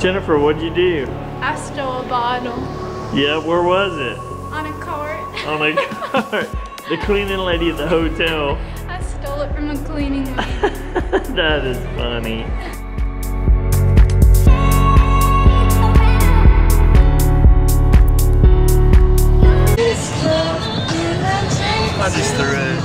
Jeniffer, what'd you do? I stole a bottle. Yeah, where was it? On a cart. On a cart. the cleaning lady at the hotel flip from a cleaning that is funny. I just threw it.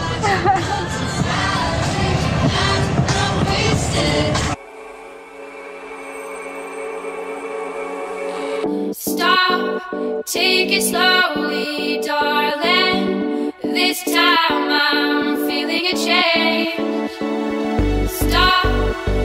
Stop, take it slowly, darling. This time I'm feeling a change. Stop.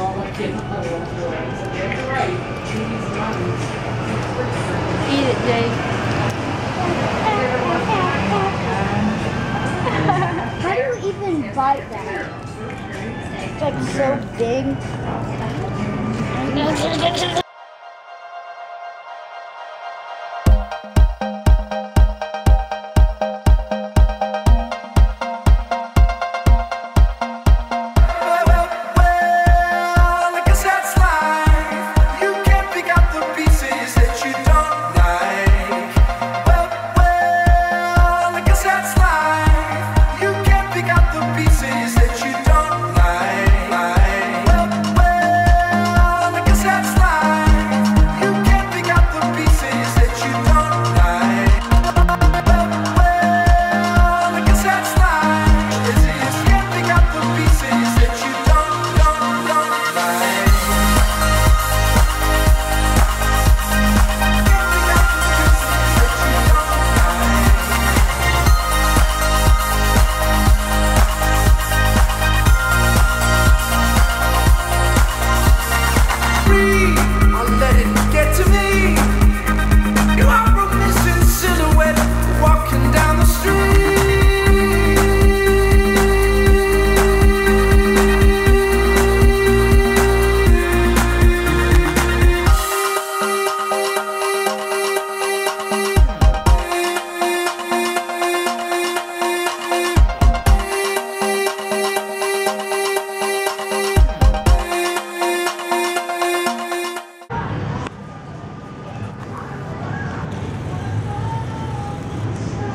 Eat it, Jay. How do you even bite that? It's like so big.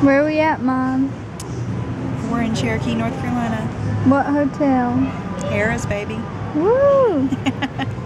Where are we at, Mom? We're in Cherokee, North Carolina. What hotel? Harrah's, baby. Woo!